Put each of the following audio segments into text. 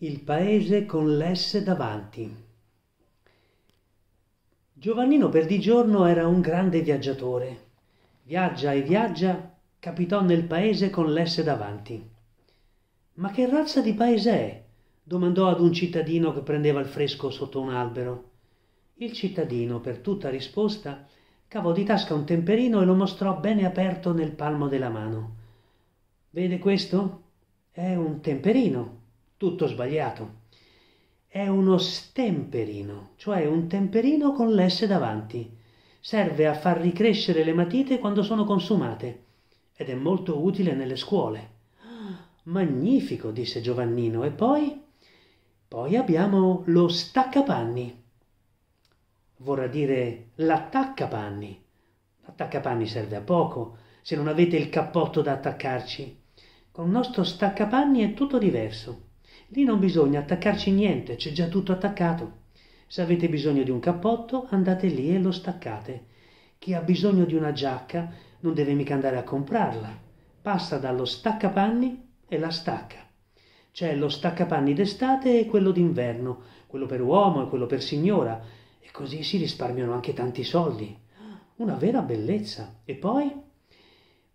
Il paese con l'S davanti. Giovannino per di giorno era un grande viaggiatore. Viaggia e viaggia, capitò nel paese con l'S davanti. Ma che razza di paese è? domandò ad un cittadino che prendeva il fresco sotto un albero. Il cittadino, per tutta risposta, cavò di tasca un temperino e lo mostrò bene aperto nel palmo della mano. Vede questo? È un temperino tutto sbagliato. È uno stemperino, cioè un temperino con l'S davanti. Serve a far ricrescere le matite quando sono consumate ed è molto utile nelle scuole. Magnifico, disse Giovannino. E poi? Poi abbiamo lo staccapanni. Vorrà dire l'attaccapanni. L'attaccapanni serve a poco se non avete il cappotto da attaccarci. Con il nostro staccapanni è tutto diverso. Lì non bisogna attaccarci niente, c'è già tutto attaccato. Se avete bisogno di un cappotto, andate lì e lo staccate. Chi ha bisogno di una giacca non deve mica andare a comprarla. Passa dallo staccapanni e la stacca. C'è lo staccapanni d'estate e quello d'inverno, quello per uomo e quello per signora, e così si risparmiano anche tanti soldi. Una vera bellezza. E poi?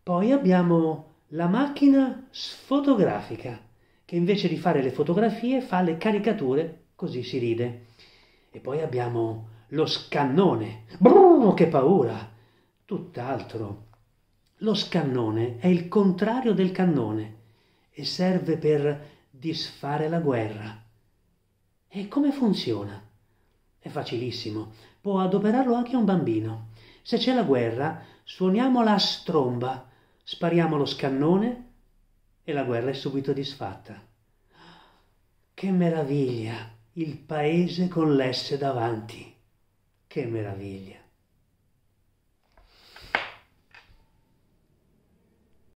Poi abbiamo la macchina sfotografica che invece di fare le fotografie fa le caricature, così si ride. E poi abbiamo lo scannone. Brrr, che paura! Tutt'altro. Lo scannone è il contrario del cannone e serve per disfare la guerra. E come funziona? È facilissimo, può adoperarlo anche un bambino. Se c'è la guerra, suoniamo la stromba, spariamo lo scannone e la guerra è subito disfatta. Che meraviglia! Il paese con l'S davanti. Che meraviglia!